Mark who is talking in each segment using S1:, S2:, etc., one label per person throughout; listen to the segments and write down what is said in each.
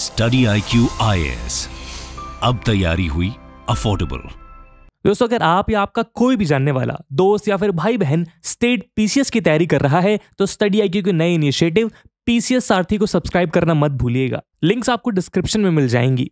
S1: Study I Q अब तैयारी हुई अफोर्डेबल
S2: दोस्तों, अगर आप या आपका कोई भी जानने वाला दोस्त या फिर भाई बहन स्टेट पीसीएस की तैयारी कर रहा है तो स्टडी आईक्यू के नए इनिशिएटिव पीसीएस सारथी को सब्सक्राइब करना मत भूलिएगा। लिंक्स आपको डिस्क्रिप्शन में मिल जाएँगी।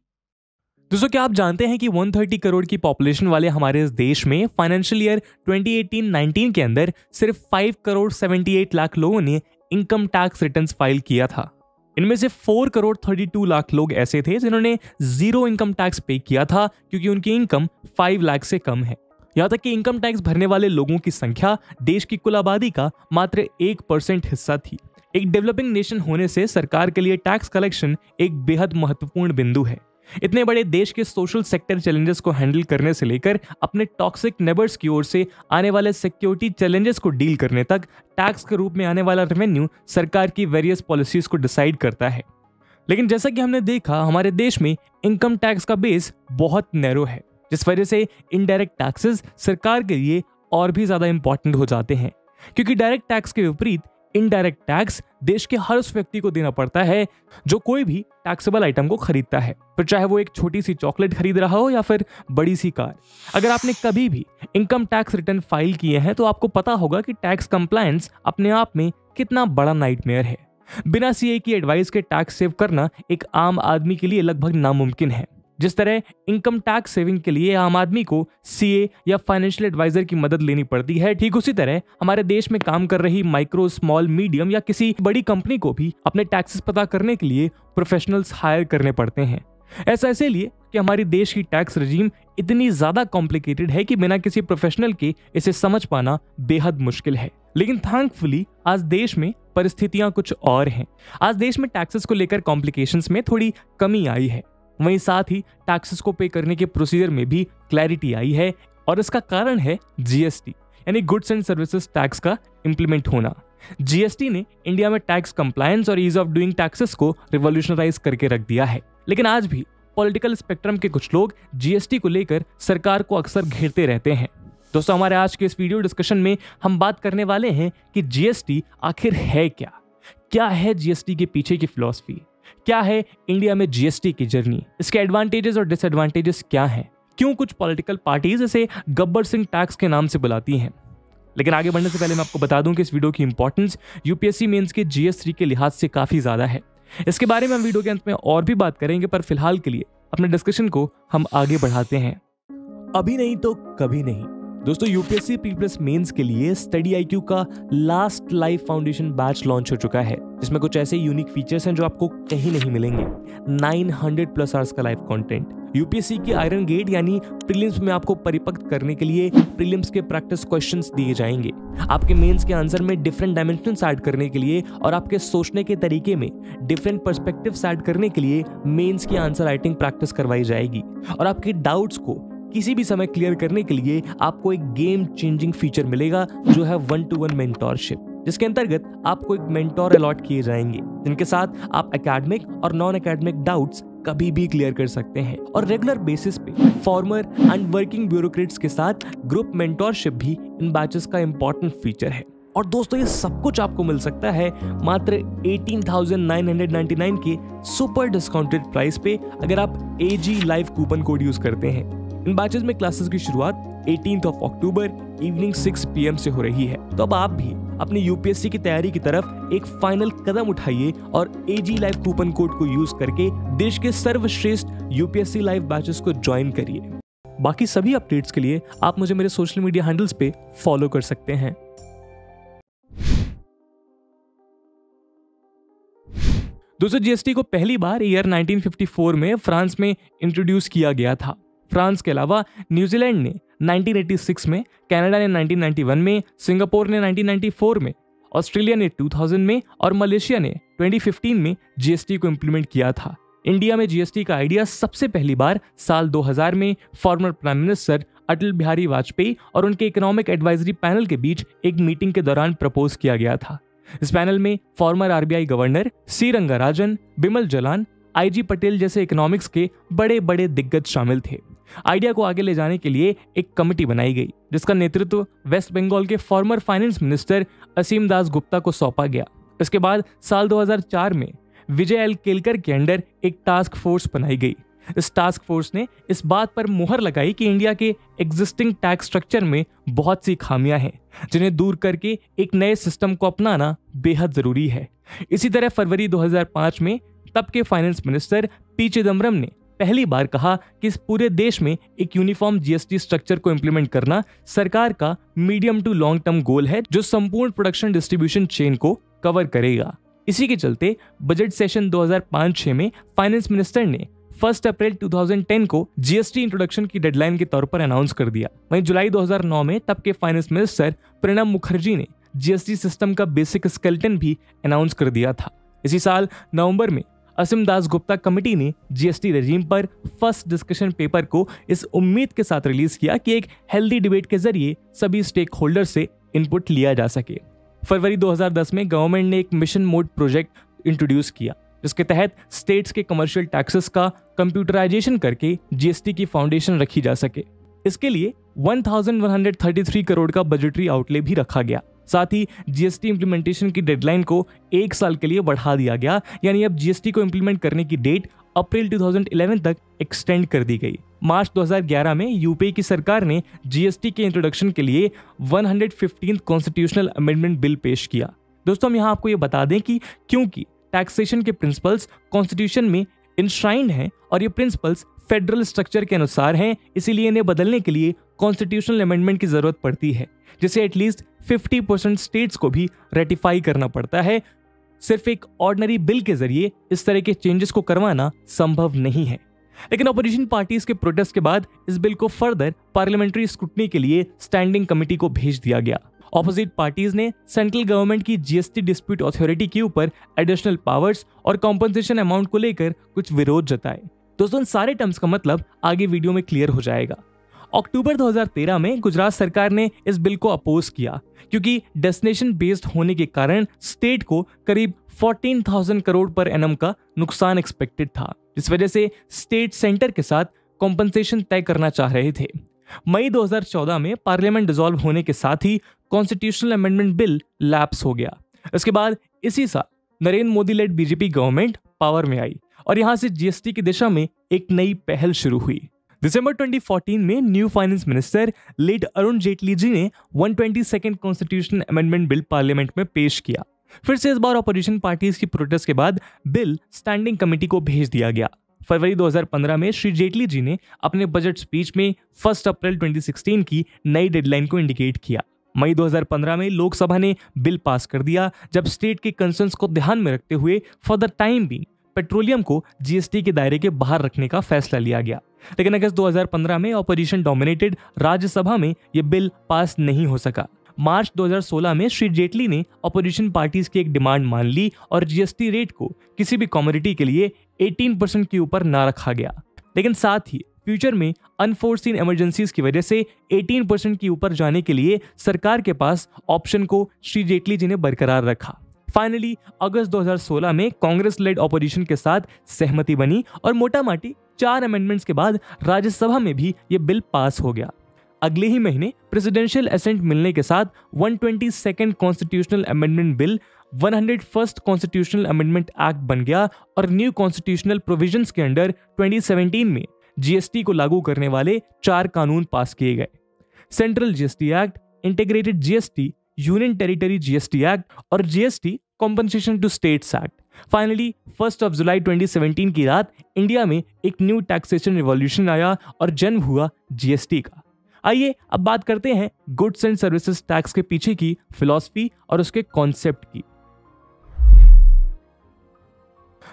S2: दोस्तों, क्या आप जानते हैं कि 130 करोड़ की पॉपुलेशन वाले हमारे इस देश में फाइनेंशियल ईयर 2018-19 के अंदर सिर्फ़ 5 करोड़ 78 लाख लोगों ने इनकम टैक्स रिटर्न्स फ़ाइल किया था। इनमें से फोर करोड़ 32 लाख लोग ऐसे थे जिन्होंने ज़ीरो इनकम टैक्स पे किया था, क्योंकि उनकी इनकम फाइव लाख से कम है। यहाँ तक कि इनकम टैक्स भरने वाले लोगों की संख्या देश की कुल आबादी का मात्र एक परसेंट हिस्सा थी। एक डेवलपिंग नेशन होने से सरकार के लिए टैक्स कलेक्शन एक बेहद महत्वपूर्ण बिंदु है। इतने बड़े देश के सोशल सेक्टर चैलेंजेस को हैंडल करने से लेकर अपने टॉक्सिक नेबर्स की ओर से आने वाले सिक्योरिटी चैलेंजेस को डील करने तक टैक्स के रूप में आने वाला रेवेन्यू सरकार की वेरियस पॉलिसीज़ को डिसाइड करता है। लेकिन जैसा कि हमने देखा, हमारे देश में इनकम टैक्स का बेस बहुत नैरो है, जिस वजह से इनडायरेक्ट टैक्सेस सरकार के लिए और भी ज़्यादा इंपॉर्टेंट हो जाते हैं। क्योंकि डायरेक्ट टैक्स के विपरीत इनडायरेक्ट टैक्स देश के हर उस व्यक्ति को देना पड़ता है जो कोई भी टैक्सेबल आइटम को खरीदता है। फिर चाहे वो एक छोटी सी चॉकलेट खरीद रहा हो या फिर बड़ी सी कार अगर आपने कभी भी इनकम टैक्स रिटर्न फ़ाइल किए हैं तो आपको पता होगा कि टैक्स कंप्लायंस अपने आप में कितना बड़ा नाइटमेयर है। बिना सीए की एडवाइस के टैक्स सेव करना एक आम आदमी के लिए लगभग नामुमकिन है। जिस तरह इनकम टैक्स सेविंग के लिए आम आदमी को सीए या फाइनेंशियल एडवाइजर की मदद लेनी पड़ती है, ठीक उसी तरह हमारे देश में काम कर रही माइक्रो स्मॉल मीडियम या किसी बड़ी कंपनी को भी अपने टैक्सेस पता करने के लिए प्रोफेशनल्स हायर करने पड़ते हैं। ऐसा इसीलिए कि हमारी देश की टैक्स रजीम इतनी ज़्यादा कॉम्प्लिकेटेड है कि बिना किसी प्रोफेशनल के इसे समझ पाना बेहद मुश्किल है। लेकिन थैंकफुली आज देश में परिस्थितियाँ कुछ और हैं। आज देश में टैक्सेस को लेकर कॉम्प्लिकेशंस में थोड़ी कमी आई है। वहीं साथ ही टैक्सेस को पे करने के प्रोसीजर में भी क्लैरिटी आई है और इसका कारण है जीएसटी यानी गुड्स एंड सर्विसेज़ टैक्स का इंप्लीमेंट होना। जीएसटी ने इंडिया में टैक्स कंप्लायंस और ईज ऑफ़ डूइंग टैक्सेस को रिवोल्यूशनराइज करके रख दिया है। लेकिन आज भी पॉलिटिकल स्पेक्ट्रम के कुछ लोग जीएसटी को लेकर सरकार को अक्सर घेरते रहते हैं। दोस्तों, हमारे आज के इस वीडियो डिस्कशन में हम बात करने वाले हैं कि जीएसटी आखिर है क्या? क्या है जीएसटी के पीछे की फिलॉसफी क्या है इंडिया में जीएसटी की जर्नी इसके एडवांटेजेस और डिसएडवांटेजेस क्या हैं? क्यों कुछ पॉलिटिकल पार्टीज़ इसे गब्बर सिंह टैक्स के नाम से बुलाती हैं? लेकिन आगे बढ़ने से पहले मैं आपको बता दूँ कि इस वीडियो की इंपॉर्टेंस यूपीएससी मेंस के जीएस के लिहाज से काफ़ी ज़्यादा है। इसके बारे में हम वीडियो के अंत में और भी बात करेंगे, पर फ़िलहाल के लिए अपने डिस्कशन को हम आगे बढ़ाते हैं। अभी नहीं तो कभी नहीं। दोस्तों यूपीएससी प्री प्लस मेंस के लिए स्टडी आईक्यू का last life foundation batch launch हो चुका है, जिसमें कुछ ऐसे यूनिक फीचर्स हैं जो आपको कहीं नहीं मिलेंगे। 900 प्लस आवर्स का लाइव कंटेंट यूपीएससी के आयरन गेट यानी प्रीलिम्स में आपको परिपक्व करने के लिए प्रीलिम्स के प्रैक्टिस क्वेश्चंस दिए जाएँगे। आपके मेंस के आंसर में डिफरेंट डायमेंशन ऐड करने के लिए और आपके सोचने के तरीके में डिफरेंट परस्पेक्टिव ऐड करने के लिए मेंस की आंसर राइटिंग प्रैक्टिस करवाई जाएगी। और आपके डाउट्स को किसी भी समय क्लियर करने के लिए आपको एक गेम चेंजिंग फीचर मिलेगा जो है वन टू वन मेंटोरशिप जिसके अंतर्गत आपको एक मेंटोर अलॉट किए जाएँगे जिनके साथ आप एकेडमिक और नॉन एकेडमिक डाउट्स कभी भी क्लियर कर सकते हैं। और रेगुलर बेसिस पे फॉर्मर एंड वर्किंग ब्यूरोक्रेट्स के साथ ग्रुप मेंटोरशिप भी इन बैचेस का इंपॉर्टेंट फीचर है। और दोस्तों ये सब कुछ आपको मिल सकता है मात्र 18,999 के सुपर डिस्काउंटेड प्राइस पे अगर आप AG live coupon code use करते हैं। इन बैचेस में क्लासेस की शुरुआत 18th of October evening 6 PM से हो रही है। तो अब आप भी अपनी यूपीएससी की तैयारी की तरफ़ एक फाइनल कदम उठाइए और एजी लाइव कूपन कोड को यूज़ करके देश के सर्वश्रेष्ठ यूपीएससी लाइव बैचेस को ज्वाइन करिए। बाकी सभी अपडेट्स के लिए आप मुझे मेरे सोशल मीडिया हैंडल्स पे फॉलो कर सकते हैं। दोस्तों जीएसटी को पहली बार ईयर 1954 में फ्रांस में इंट्रोड्यूस किया गया था। फ्रांस के अलावा न्यूजीलैंड ने 1986 में, कनाडा ने 1991 में, सिंगापुर ने 1994 में, ऑस्ट्रेलिया ने 2000 में और मलेशिया ने 2015 में जीएसटी को इम्प्लीमेंट किया था। इंडिया में जीएसटी का आइडिया सबसे पहली बार साल 2000 में former prime minister Atal Bihari Vajpayee और उनके इकोनॉमिक एडवाइजरी पैनल के बीच एक मीटिंग के दौरान प्रपोज किया गया था। इस पैनल में former RBI governor C Rangarajan Bimal Jalan I G Patel जैसे इकोनॉमिक्स के बड़े बड़े दिग्गज शामिल थे। आइडिया को आगे ले जाने के लिए एक कमेटी बनाई गई, जिसका नेतृत्व वेस्ट बंगाल के former finance minister Asim Das Gupta को सौंपा गया। इसके बाद साल 2004 में विजय एल केलकर के अंडर एक टास्क फोर्स बनाई गई। इस टास्क फोर्स ने इस बात पर मुहर लगाई कि इंडिया के एग्जिस्टिंग टैक्स स्ट्रक्चर में बहुत सी खामियाँ हैं, जिन्हें दूर करके एक नए सिस्टम को अपनाना बेहद ज़रूरी है। इसी तरह फरवरी 2005 में तब के फाइनेंस मिनिस्टर पी चिदम्बरम ने पहली बार कहा कि इस पूरे देश में एक यूनिफॉर्म जीएसटी स्ट्रक्चर को इम्प्लीमेंट करना सरकार का medium to long term goal है, जो संपूर्ण प्रोडक्शन डिस्ट्रीब्यूशन चेन को कवर करेगा। इसी के चलते बजट सेशन 2005-6 में फाइनेंस मिनिस्टर ने फ़र्स्ट अप्रैल 2010 को जीएसटी इंट्रोडक्शन की डेडलाइन के तौर पर अनाउंस कर दिया। वहीं जुलाई 2009 में तब के फाइनेंस मिनिस्टर प्रणब मुखर्जी ने जीएसटी सिस्टम का बेसिक स्केल्टन भी अनाउंस कर दिया था। इसी साल नवंबर में असीम दास गुप्ता कमेटी ने जीएसटी रेजीम पर फ़र्स्ट डिस्कशन पेपर को इस उम्मीद के साथ रिलीज़ किया कि एक हेल्दी डिबेट के ज़रिए सभी स्टेक होल्डर से इनपुट लिया जा सके। फरवरी 2010 में गवर्नमेंट ने एक मिशन मोड प्रोजेक्ट इंट्रोड्यूस किया, जिसके तहत स्टेट्स के कमर्शियल टैक्सेस का कंप्यूटराइजेशन करके जीएसटी की फाउंडेशन रखी जा सके। इसके लिए 1133 करोड़ का बजटरी आउटले भी रखा गया। साथ ही जीएसटी इंप्लीमेंटेशन की डेडलाइन को एक साल के लिए बढ़ा दिया गया। यानी अब जीएसटी को इंप्लीमेंट करने की डेट अप्रैल 2011 तक एक्सटेंड कर दी गई। मार्च 2011 में यूपीए की सरकार ने जीएसटी के इंट्रोडक्शन के लिए 115 कॉन्स्टिट्यूशनल अमेंडमेंट बिल पेश किया। दोस्तों, हम यहाँ आपको ये बता दें कि क्योंकि टैक्सेशन के प्रिंसिपल्स कॉन्स्टिट्यूशन में इंश्राइंड हैं और ये प्रिंसिपल्स फेडरल स्ट्रक्चर के अनुसार हैं, इसीलिए इन्हें बदलने के लिए कॉन्स्टिट्यूशनल अमेंडमेंट की ज़रूरत पड़ती है, जिसे एटलीस्ट 50 परसेंट स्टेट्स को भी रेटिफाई करना पड़ता है। सिर्फ़ एक ऑर्डनरी बिल के ज़रिए इस तरह के चेंजेस को करवाना संभव नहीं है। लेकिन अपोजिशन पार्टीज़ के प्रोटेस्ट के बाद इस बिल को फर्दर पार्लियामेंट्री स्क्रूटनी के लिए स्टैंडिंग कमेटी को भेज दिया गया। ऑपोजिट पार्टीज़ ने सेंट्रल गवर्नमेंट की जीएसटी डिस्प्यूट अथॉरिटी के ऊपर एडिशनल पावर्स और कॉम्पनसेशन अमाउंट को लेकर कुछ विरोध जताए। दोस्तों सारे टर्म्स का मतलब आगे वीडियो में क्लियर हो जाएगा। अक्टूबर 2013 में गुजरात सरकार ने इस बिल को अपोज किया क्योंकि डेस्टिनेशन बेस्ड होने के कारण स्टेट को करीब 14,000 करोड़ पर एनम का नुकसान एक्सपेक्टेड था जिस वजह से स्टेट सेंटर के साथ कॉम्पनसेशन तय करना चाह रहे थे। मई 2014 में पार्लियामेंट डिसॉल्व होने के साथ ही कॉन्स्टिट्यूशनल अमेंडमेंट बिल लैप्स हो गया। इसके बाद इसी साल Narendra Modi led BJP government power में आई और यहाँ से जीएसटी की दिशा में एक नई पहल शुरू हुई। दिसंबर 2014 में new finance minister late Arun Jaitley ji ने 122nd constitution amendment bill parliament में पेश किया। फिर से इस बार अपोजिशन पार्टीज़ की प्रोटेस्ट के बाद बिल स्टैंडिंग कमेटी को भेज दिया गया। फरवरी 2015 में श्री जेटली जी ने अपने बजट स्पीच में फ़र्स्ट अप्रैल 2016 की नई डेडलाइन को इंडिकेट किया। मई 2015 में लोकसभा ने बिल पास कर दिया, जब स्टेट के कंसर्न्स को ध्यान में रखते हुए फॉर द टाइम भी पेट्रोलियम को जीएसटी के दायरे के बाहर रखने का फैसला लिया गया। लेकिन अगस्त 2015 में ऑपोजिशन डोमिनेटेड राज्यसभा में यह बिल पास नहीं हो सका। मार्च 2016 में श्री जेटली ने अपोजिशन पार्टीज़ की एक डिमांड मान ली और जीएसटी रेट को किसी भी कम्युनिटी के लिए 18 परसेंट के ऊपर ना रखा गया। लेकिन साथ ही फ्यूचर में अनफोर्सिन इमरजेंसीज की वजह से 18 परसेंट के ऊपर जाने के लिए सरकार के पास ऑप्शन को श्री जेटली जी ने बरकरार रखा। फाइनली अगस्त 2016 में कांग्रेस लेड ऑपोजिशन के साथ सहमति बनी और मोटा माटी चार अमेंडमेंट्स के बाद राज्यसभा में भी ये बिल पास हो गया। अगले ही महीने प्रेसिडेंशियल असेंट मिलने के साथ 122nd constitutional amendment bill 101st constitutional amendment act बन गया और न्यू कॉन्स्टिट्यूशनल प्रोविजंस के अंडर 2017 में जीएसटी को लागू करने वाले चार कानून पास किए गए। Central GST act integrated GST union territory GST act और GST compensation to states act finally first of July 2017 की रात इंडिया में एक न्यू टैक्सेशन रिवॉल्यूशन आया और जन्म हुआ जीएसटी का। आइए अब बात करते हैं गुड्स एंड सर्विसेज़ टैक्स के पीछे की फिलॉसफी और उसके कॉन्सेप्ट की।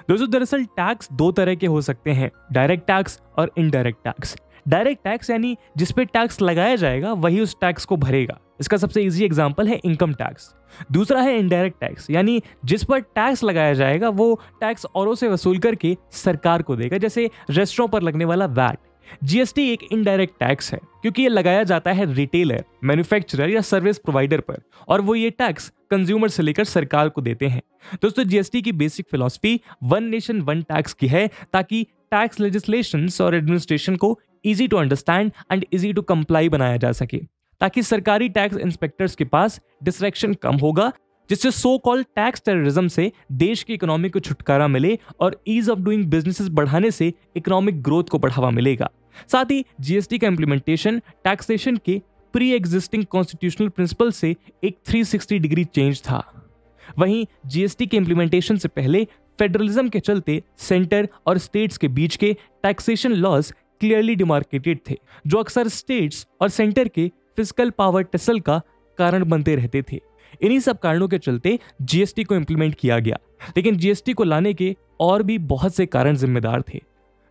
S2: दोस्तों, दरअसल टैक्स दो तरह के हो सकते हैं डायरेक्ट टैक्स और इनडायरेक्ट टैक्स डायरेक्ट टैक्स यानी जिस पे टैक्स लगाया जाएगा, वही उस टैक्स को भरेगा। इसका सबसे इजी एग्जांपल है इनकम टैक्स दूसरा है इनडायरेक्ट टैक्स यानी जिस पर टैक्स लगाया जाएगा, वो टैक्स औरों से वसूल करके सरकार को देगा, जैसे रेस्टोरों पर लगने वाला वैट जीएसटी एक इनडायरेक्ट टैक्स है, क्योंकि ये लगाया जाता है रिटेलर मैन्युफैक्चरर या सर्विस प्रोवाइडर पर, और वो ये टैक्स कंज्यूमर से लेकर सरकार को देते हैं। दोस्तों जीएसटी की basic philosophy one nation one tax की है, ताकि टैक्स लेजिस्लेशन और एडमिनिस्ट्रेशन को easy to understand and easy to comply बनाया जा सके, ताकि सरकारी टैक्स इंस्पेक्टर्स के पास डिस्ट्रैक्शन कम होगा, जिससे सो कॉल टैक्स टेररिज्म से देश की इकोनॉमी को छुटकारा मिले और ईज ऑफ़ डूइंग बिजनेसेस बढ़ाने से इकोनॉमिक ग्रोथ को बढ़ावा मिलेगा। साथ ही जीएसटी का इम्प्लीमेंटेशन टैक्सेशन के प्री एग्जिस्टिंग कॉन्स्टिट्यूशनल प्रिंसिपल से एक 360 डिग्री चेंज था। वहीं जीएसटी के इम्प्लीमेंटेशन से पहले फेडरलिज्म के चलते सेंटर और स्टेट्स के बीच के टैक्सेशन लॉज क्लियरली डिमार्केटेड थे, जो अक्सर स्टेट्स और सेंटर के फ़िज़िकल पावर टसल का कारण बनते रहते थे। इन्हीं सब कारणों के चलते जीएसटी को इम्प्लीमेंट किया गया। लेकिन जीएसटी को लाने के और भी बहुत से कारण जिम्मेदार थे।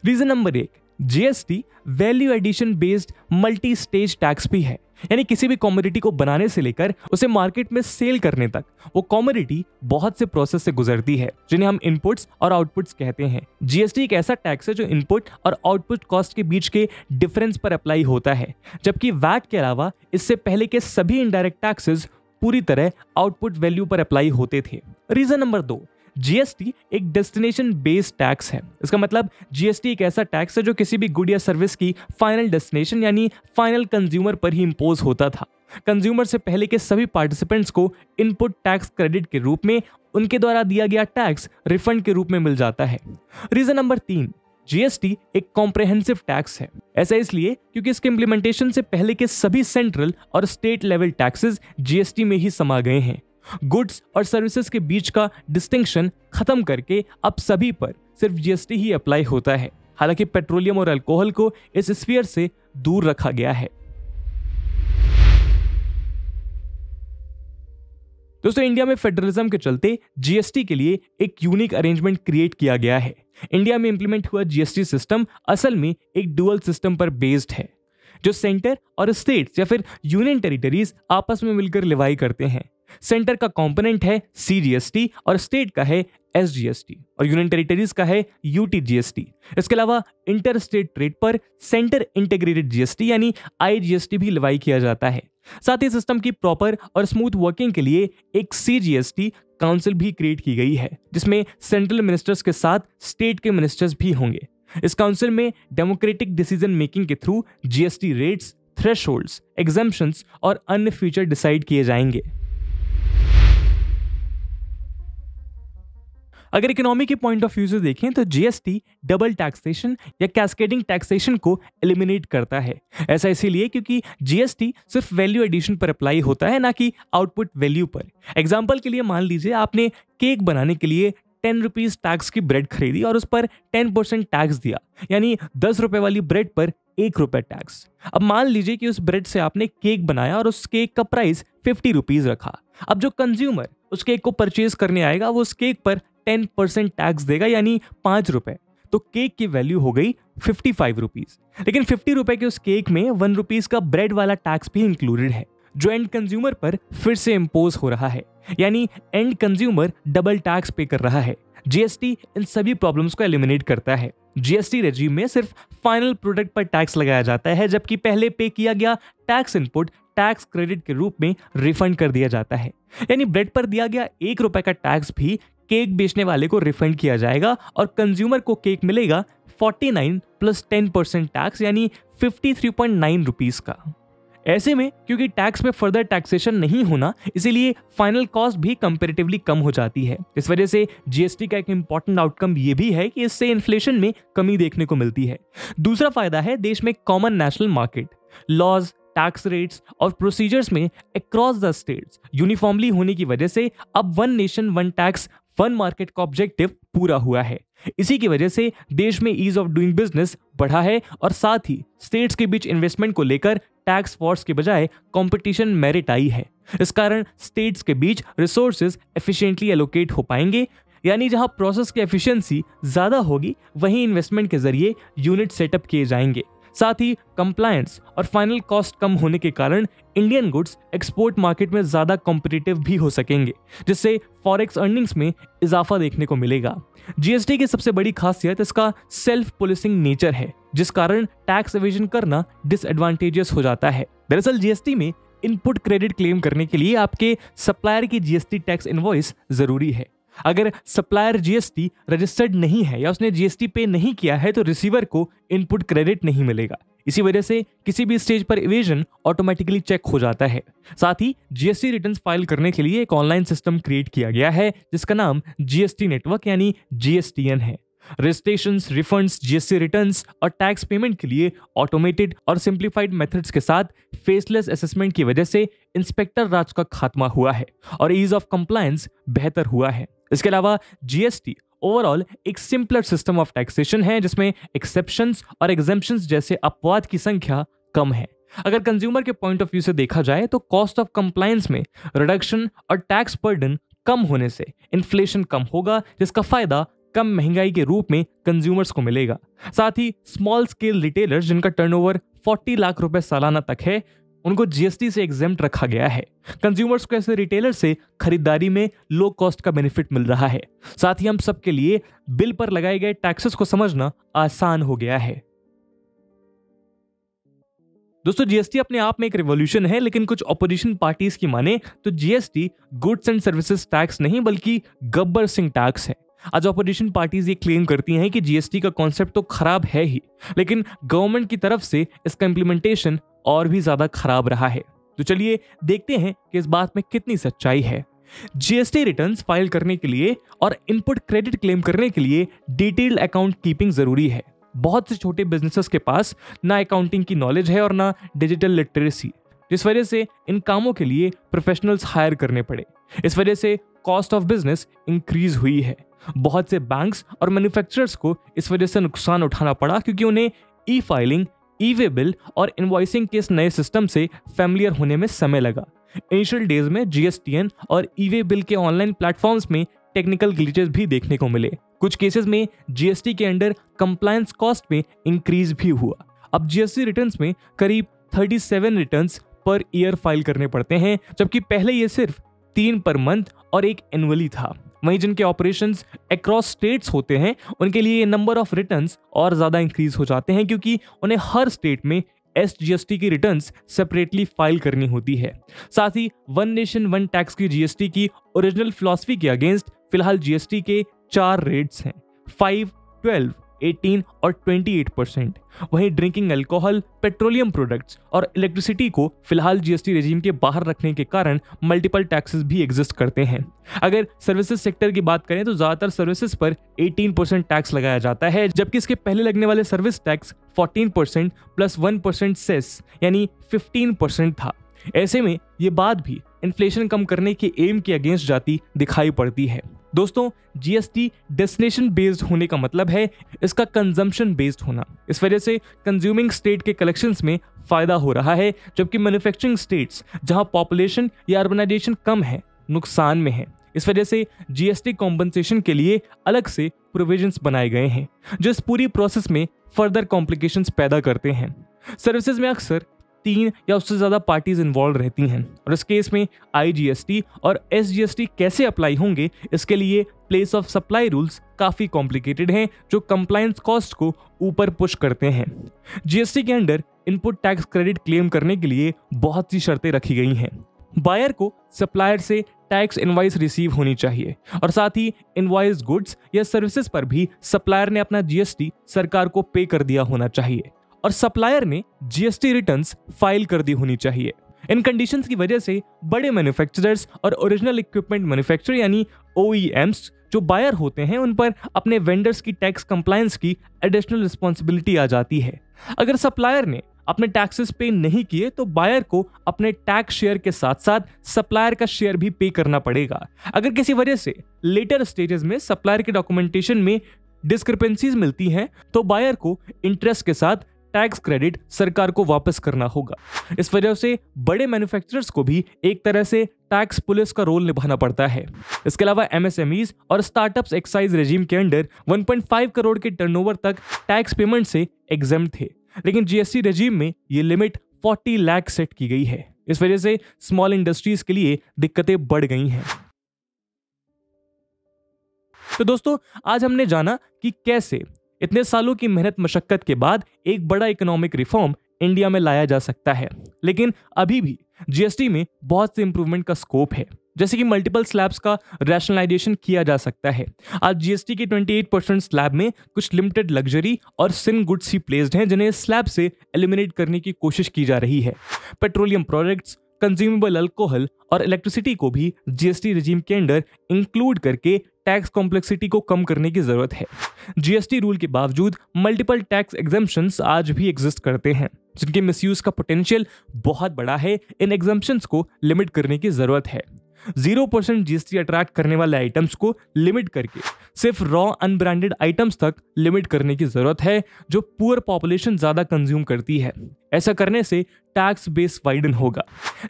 S2: रीजन नंबर एक GST value addition based multi stage tax भी है। यानी किसी भी कॉमोडिटी को बनाने से लेकर उसे मार्केट में सेल करने तक, वो कॉमोडिटी बहुत से प्रोसेस से गुजरती है, जिन्हें हम इनपुट्स और आउटपुट्स कहते हैं। जीएसटी एक ऐसा टैक्स है जो इनपुट और आउटपुट कॉस्ट के बीच के डिफरेंस पर अप्लाई होता है, जबकि वैट के अलावा इससे पहले के सभी इनडायरेक्ट टैक्सेस पूरी तरह आउटपुट वैल्यू पर अप्लाई होते थे। रीजन नंबर दो जीएसटी एक डेस्टिनेशन बेस्ड टैक्स है। इसका मतलब जीएसटी एक ऐसा टैक्स है जो किसी भी गुड या सर्विस की फाइनल डेस्टिनेशन यानी फाइनल कंज्यूमर पर ही इम्पोज होता था। कंज्यूमर से पहले के सभी पार्टिसिपेंट्स को इनपुट टैक्स क्रेडिट के रूप में, उनके द्वारा दिया गया टैक्स रिफंड के रूप में मिल जाता है। रीजन नंबर तीन जीएसटी एक कॉम्प्रेहेंसिव टैक्स है। ऐसा इसलिए क्योंकि इसके इंप्लीमेंटेशन से पहले के सभी सेंट्रल और स्टेट लेवल टैक्सेस जीएसटी में ही समा गए हैं। गुड्स और सर्विसेज़ के बीच का डिस्टिंक्शन खत्म करके अब सभी पर सिर्फ़ जीएसटी ही अप्लाई होता है। हालाँकि पेट्रोलियम और अल्कोहल को इस स्फीयर से दूर रखा गया है। दोस्तों, इंडिया में फेडरलिज्म के चलते जीएसटी के लिए एक यूनिक अरेंजमेंट क्रिएट किया गया है। इंडिया में इंप्लीमेंट हुआ जीएसटी सिस्टम असल में एक डुअल सिस्टम पर बेस्ड है, जो सेंटर और स्टेट्स या फिर यूनियन टेरिटरीज आपस में मिलकर लिवाई करते हैं। सेंटर का कंपोनेंट है सीजीएसटी और स्टेट का है एसजीएसटी और यूनियन टेरिटरीज का है यूटी इसके अलावा इंटर स्टेट ट्रेड पर सेंटर इंटीग्रेटेड जीएसटी यानी आईजीएसटी भी लिवाई किया जाता है। साथ ही सिस्टम की प्रॉपर और स्मूथ वर्किंग के लिए एक सी काउंसिल भी क्रिएट की गई है, जिसमें सेंट्रल मिनिस्टर्स के साथ स्टेट के मिनिस्टर्स भी होंगे। इस काउंसिल में डेमोक्रेटिक डिसीज़न मेकिंग के through GST rates threshold exemptions और अन्य फ्यूचर डिसाइड किए जाएँगे। अगर इकोनॉमी के पॉइंट ऑफ़ व्यू से देखें तो जीएसटी डबल टैक्सेशन या कैस्केडिंग टैक्सेशन को एलिमिनेट करता है। ऐसा इसीलिए क्योंकि जीएसटी सिर्फ़ वैल्यू एडिशन पर अप्लाई होता है, ना कि आउटपुट वैल्यू पर। एग्ज़ाम्पल के लिए मान लीजिए, आपने केक बनाने के लिए टेन रुपीज़ टैक्स की ब्रेड खरीदी और उस पर टेन परसेंट टैक्स दिया, यानी दस रुपए वाली ब्रेड पर एक रुपए टैक्स अब मान लीजिए कि उस ब्रेड से आपने केक बनाया और उस केक का प्राइस फिफ्टी रुपीज़ रखा। अब जो कंज्यूमर उस केक को परचेज करने आएगा, वो उस केक पर टेन परसेंट टैक्स देगा, यानी पाँच रुपए। तो केक की वैल्यू हो गई फिफ्टी फाइव रुपीज़ लेकिन फिफ्टी रुपए के उस केक में वन रुपीज़ का ब्रेड वाला टैक्स भी इंक्लूडेड है, जो एंड कंज्यूमर पर फिर से इम्पोज हो रहा है। यानी एंड कंज्यूमर डबल टैक्स पे कर रहा है। जीएसटी इन सभी प्रॉब्लम्स को एलिमिनेट करता है। जीएसटी रेजिम में सिर्फ़ फाइनल प्रोडक्ट पर टैक्स लगाया जाता है, जबकि पहले पे किया गया टैक्स इनपुट टैक्स क्रेडिट के रूप में रिफंड कर दिया जाता है। यानी ब्रेड पर दिया गया एक रुपए का टैक्स भी केक बेचने वाले को रिफंड किया जाएगा और कंज्यूमर को केक मिलेगा 49 प्लस 10 परसेंट टैक्स, यानी 53.9 रुपीस का। ऐसे में, क्योंकि टैक्स में फर्दर टैक्सेशन नहीं होना, इसीलिए फाइनल कॉस्ट भी कंपेरेटिवली कम हो जाती है। इस वजह से जीएसटी का एक इंपॉर्टेंट आउटकम ये भी है कि इससे इन्फ्लेशन में कमी देखने को मिलती है। दूसरा फ़ायदा है देश में common national market laws tax rates और प्रोसीजर्स में अक्रॉस द स्टेट्स यूनिफॉर्मली होने की वजह से अब one nation one tax one market का ऑब्जेक्टिव पूरा हुआ है। इसी की वजह से देश में ईज ऑफ़ डूइंग बिज़नेस बढ़ा है और साथ ही स्टेट्स के बीच इन्वेस्टमेंट को लेकर टैक्स फोर्स के बजाय कंपटीशन मेरिट आई है। इस कारण स्टेट्स के बीच रिसोर्सेज एफिशिएंटली एलोकेट हो पाएँगे, यानी जहाँ प्रोसेस की एफिशिएंसी ज़्यादा होगी, वहीं इन्वेस्टमेंट के ज़रिए यूनिट सेटअप किए जाएँगे। साथ ही कंप्लायंस और फाइनल कॉस्ट कम होने के कारण इंडियन गुड्स एक्सपोर्ट मार्केट में ज़्यादा कॉम्पिटिटिव भी हो सकेंगे, जिससे फॉरेक्स अर्निंग्स में इजाफा देखने को मिलेगा। जीएसटी की सबसे बड़ी खासियत इसका सेल्फ पुलिसिंग नेचर है, जिस कारण टैक्स एविजन करना डिसएडवांटेजियस हो जाता है। दरअसल जीएसटी में इनपुट क्रेडिट क्लेम करने के लिए आपके सप्लायर की जीएसटी टैक्स इनवॉइस ज़रूरी है। अगर सप्लायर जीएसटी रजिस्टर्ड नहीं है या उसने जीएसटी पे नहीं किया है तो रिसीवर को इनपुट क्रेडिट नहीं मिलेगा। इसी वजह से किसी भी स्टेज पर इवेजन ऑटोमेटिकली चेक हो जाता है। साथ ही जीएसटी रिटर्न्स फ़ाइल करने के लिए एक ऑनलाइन सिस्टम क्रिएट किया गया है, जिसका नाम जीएसटी नेटवर्क यानी जीएसटीएन है। रजिस्ट्रेशन रिफंड्स जीएसटी रिटर्न और टैक्स पेमेंट के लिए ऑटोमेटेड और सिंप्लीफाइड मेथड्स के साथ फेसलेस असेसमेंट की वजह से इंस्पेक्टर राज का खात्मा हुआ है और ईज ऑफ़ कंप्लायंस बेहतर हुआ है। इसके अलावा जीएसटी ओवरऑल एक सिंपलर सिस्टम ऑफ़ टैक्सेशन है, जिसमें एक्सेप्शंस और एग्जेम्पशंस जैसे अपवाद की संख्या कम है। अगर कंज्यूमर के पॉइंट ऑफ़ व्यू से देखा जाए तो कॉस्ट ऑफ़ कंप्लायंस में रिडक्शन और टैक्स बर्डन कम होने से इन्फ्लेशन कम होगा, जिसका फ़ायदा कम महँगाई के रूप में कंज्यूमर्स को मिलेगा। साथ ही स्मॉल स्केल रिटेलर्स जिनका टर्नओवर 40 लाख रुपए सालाना तक है उनको जीएसटी से एग्ज़ाम रखा गया है। कंज्यूमर्स को ऐसे रिटेलर से खरीदारी में लो कॉस्ट का बेनिफिट मिल रहा है। साथ ही हम सबके लिए बिल पर लगाए गए टैक्सेस को समझना आसान हो गया है। दोस्तों जीएसटी अपने आप में एक रिवॉल्यूशन है, लेकिन कुछ ऑपोजिशन पार्टीज़ की माने तो GST goods and services tax नहीं, बल्कि गब्बर सिंह टैक्स है। आज ऑपोजिशन पार्टीज़ ये क्लेम करती हैं कि जीएसटी का कॉन्सेप्ट तो खराब है ही, लेकिन गवर्नमेंट की तरफ़ से इसका इम्प्लीमेंटेशन और भी ज़्यादा खराब रहा है। तो चलिए देखते हैं कि इस बात में कितनी सच्चाई है। जीएसटी रिटर्न्स फ़ाइल करने के लिए और इनपुट क्रेडिट क्लेम करने के लिए डिटेल्ड अकाउंट कीपिंग ज़रूरी है। बहुत से छोटे बिजनेसेस के पास ना अकाउंटिंग की नॉलेज है और ना डिजिटल लिटरेसी जिस वजह से इन कामों के लिए प्रोफेशनल्स हायर करने पड़े। इस वजह से कॉस्ट ऑफ़ बिज़नेस इंक्रीज हुई है। बहुत से बैंक्स और मैन्युफैक्चरर्स को इस वजह से नुकसान उठाना पड़ा क्योंकि उन्हें e filing e way bill और इन्वॉइसिंग के इस नए सिस्टम से फैमिलियर होने में समय लगा। इनिशियल डेज़ में जीएसटीएन और ई वे बिल के ऑनलाइन प्लेटफॉर्म्स में टेक्निकल ग्लिचेस भी देखने को मिले। कुछ केसेस में जीएसटी के अंडर कंप्लायंस कॉस्ट में इंक्रीज भी हुआ। अब जीएसटी रिटर्न्स में करीब 37 रिटर्न्स पर ईयर फ़ाइल करने पड़ते हैं, जबकि पहले ये सिर्फ़ तीन पर मंथ और एक एनुअली था। वहीं जिनके ऑपरेशन अक्रॉस स्टेट्स होते हैं, उनके लिए नंबर ऑफ़ रिटर्न और ज़्यादा इंक्रीज हो जाते हैं क्योंकि उन्हें हर स्टेट में एस जीएसटी की रिटर्न्स सेपरेटली फ़ाइल करनी होती है। साथ ही वन नेशन वन टैक्स की जीएसटी की ओरिजिनल फिलोसफी के अगेंस्ट फ़िलहाल जीएसटी के चार रेट्स हैं। फाइव ट्वेल्व 18 और 28 परसेंट वहीं ड्रिंकिंग अल्कोहल पेट्रोलियम प्रोडक्ट्स और इलेक्ट्रिसिटी को फ़िलहाल जीएसटी रेजिम के बाहर रखने के कारण मल्टीपल टैक्सेस भी एग्जिस्ट करते हैं। अगर सर्विसेज़ सेक्टर की बात करें तो ज़्यादातर सर्विसेज़ पर 18 परसेंट टैक्स लगाया जाता है, जबकि इसके पहले लगने वाले service tax 14 percent plus one percent cess यानी 15 परसेंट था। ऐसे में ये बात भी इन्फ्लेशन कम करने के एम के अगेंस्ट जाती दिखाई पड़ती है। दोस्तों जीएसटी डेस्टिनेशन बेस्ड होने का मतलब है इसका कंजम्पशन बेस्ड होना। इस वजह से कंज्यूमिंग स्टेट के कलेक्शंस में फ़ायदा हो रहा है, जबकि मैन्युफैक्चरिंग स्टेट्स जहाँ पॉपुलेशन या अर्बनाइजेशन कम है, नुकसान में है। इस वजह से जीएसटी कॉम्पनसेशन के लिए अलग से प्रोविजंस बनाए गए हैं, जो इस पूरी प्रोसेस में फर्दर कॉम्प्लिकेशंस पैदा करते हैं। सर्विसेज़ में अक्सर तीन या उससे ज़्यादा पार्टीज़ इन्वॉल्व रहती हैं। और इस केस में आईजीएसटी और एसजीएसटी कैसे अप्लाई होंगे, इसके लिए प्लेस ऑफ़ सप्लाई रूल्स काफ़ी कॉम्प्लिकेटेड हैं, जो कंप्लायंस कॉस्ट को ऊपर पुश करते हैं। जीएसटी के under input tax credit claim करने के लिए बहुत सी शर्तें रखी गई हैं। बायर को सप्लायर से टैक्स इनवाइस रिसीव होनी चाहिए और साथ ही इनवाइस गुड्स या सर्विसेज़ पर भी सप्लायर ने अपना जीएसटी सरकार को पे कर दिया होना चाहिए। और सप्लायर ने जीएसटी रिटर्न्स फ़ाइल कर दी होनी चाहिए। इन कंडीशंस की वजह से बड़े मैन्युफैक्चरर्स और ओरिजिनल इक्विपमेंट मैन्युफैक्चर यानी ओ जो बायर होते हैं, उन पर अपने वेंडर्स की टैक्स कंप्लायंस की एडिशनल रिस्पॉन्सिबिलिटी आ जाती है। अगर सप्लायर ने अपने टैक्सेस पे नहीं किए तो बायर को अपने टैक्स शेयर के साथ साथ सप्लायर का शेयर भी पे करना पड़ेगा। अगर किसी वजह से लेटर स्टेजेस में सप्लायर के डॉक्यूमेंटेशन में डिस्क्रिपेंसीज मिलती हैं तो बायर को इंटरेस्ट के साथ टैक्स क्रेडिट सरकार को वापस करना होगा। इस वजह से बड़े मैन्युफैक्चरर्स को भी एक तरह से टैक्स पुलिस का रोल निभाना पड़ता है। इसके अलावा एमएसएमईज और स्टार्टअप्स एक्साइज रेजिम के अंडर 1.5 करोड़ के टर्नओवर तक टैक्स पेमेंट से एग्ज़ाम थे, लेकिन जीएसटी रेजिम में ये लिमिट 40 लाख सेट की गई है। इस वजह से स्मॉल इंडस्ट्रीज़ के लिए दिक्कतें बढ़ गई हैं। तो दोस्तों, आज हमने जाना कि कैसे इतने सालों की मेहनत मशक्कत के बाद एक बड़ा इकोनॉमिक रिफॉर्म इंडिया में लाया जा सकता है। लेकिन अभी भी जीएसटी में बहुत से इंप्रूवमेंट का स्कोप है। जैसे कि मल्टीपल स्लैब्स का रैशनलाइजेशन किया जा सकता है। आज जीएसटी के 28 परसेंट स्लैब में कुछ लिमिटेड लग्जरी और सिन गुड्स ही प्लेस्ड हैं, जिन्हें स्लैब से एलिमिनेट करने की कोशिश की जा रही है। पेट्रोलियम प्रोडक्ट्स कंज्यूमेबल अल्कोहल और इलेक्ट्रिसिटी को भी जीएसटी रिजीम के अंडर इंक्लूड करके टैक्स कॉम्प्लेक्सिटी को कम करने की ज़रूरत है। जीएसटी रूल के बावजूद मल्टीपल टैक्स एग्जाम्पन आज भी एग्जिस्ट करते हैं, जिनके मिसयूज का पोटेंशियल बहुत बड़ा है। इन एग्जाम्पन को लिमिट करने की ज़रूरत है। ज़ीरो परसेंट जीएसटी अट्रैक्ट करने वाले आइटम्स को लिमिट करके सिर्फ़ रॉ अनब्रांडेड आइटम्स तक लिमिट करने की ज़रूरत है, जो पुअर पॉपुलेशन ज़्यादा कंज्यूम करती है। ऐसा करने से टैक्स बेस वाइडन होगा।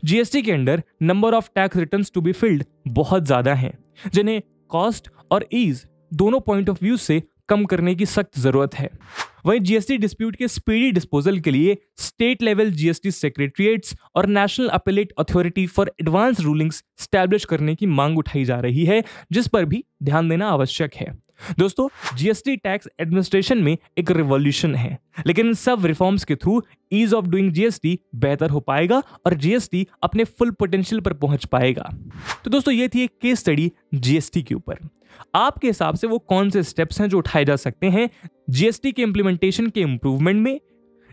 S2: जीएसटी के under number of tax returns to be filed बहुत ज़्यादा हैं, जिन्हें कॉस्ट और ईज दोनों पॉइंट ऑफ़ व्यू से कम करने की सख्त ज़रूरत है। वहीं जीएसटी डिस्प्यूट के स्पीडी डिस्पोजल के लिए स्टेट लेवल जीएसटी सेक्रेटरीट्स और national appellate authority for advance rulings establish करने की मांग उठाई जा रही है, जिस पर भी ध्यान देना आवश्यक है। दोस्तों जीएसटी टैक्स एडमिनिस्ट्रेशन में एक रिवॉल्यूशन है, लेकिन सब रिफॉर्म्स के through ease of doing GST बेहतर हो पाएगा और जीएसटी अपने फुल पोटेंशियल पर पहुँच पाएगा। तो दोस्तों, ये थी एक केस स्टडी जीएसटी के ऊपर। आपके हिसाब से वो कौन से स्टेप्स हैं जो उठाए जा सकते हैं जीएसटी के इंप्लीमेंटेशन के इंप्रूवमेंट में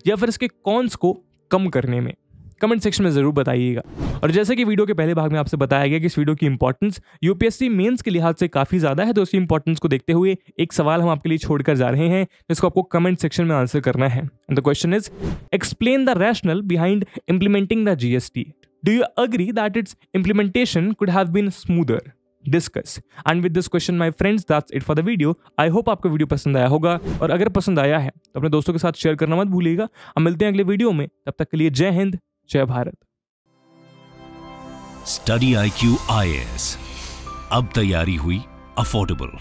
S2: या फिर इसके कॉन्स को कम करने में? कमेंट सेक्शन में ज़रूर बताइएगा। और जैसे कि वीडियो के पहले भाग में आपसे बताया गया कि इस वीडियो की इंपॉर्टेंस यूपीएससी मेंस के लिहाज से काफ़ी ज़्यादा है तो उसकी इंपॉर्टेंस को देखते हुए एक सवाल हम आपके लिए छोड़कर जा रहे हैं, जिसको आपको कमेंट सेक्शन में आंसर करना है। The question is explain the rational behind implementing the GST do you agree that its implementation could have been smoother discuss and with this question my friends that's it for the video I hope आपको video पसंद आया होगा। और अगर पसंद आया है तो अपने दोस्तों के साथ शेयर करना मत भूलिएगा। हम मिलते हैं अगले वीडियो में। तब तक के लिए जय हिंद। जय Bharat.
S1: Study I Q I S अब तैयारी हुई अफोर्डेबल